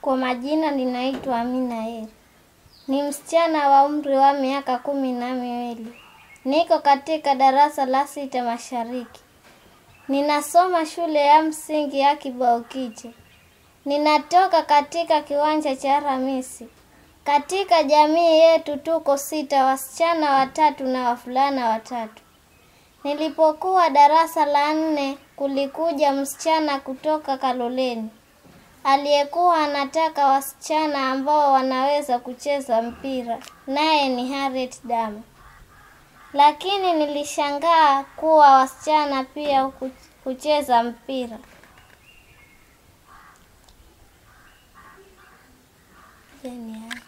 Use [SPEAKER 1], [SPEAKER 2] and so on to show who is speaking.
[SPEAKER 1] Kwa majina ninaitwa Amina Heri, ni msichana wa umri wa miaka kumi na miwili. Niko katika darasa la sita mashariki. Ninasoma shule ya msingi ya Kibaukiche. Ninatoka katika kiwanja cha Ramisi. Katika jamii yetu tuko sita, wasichana watatu na wavulana watatu. Nilipokuwa darasa la nne, kulikuja msichana kutoka Kaloleni aliyekuwa anataka wasichana ambao wanaweza kucheza mpira, naye ni Harriet Dame. Lakini nilishangaa kuwa wasichana pia kucheza hucheza mpira. Yeah, yeah.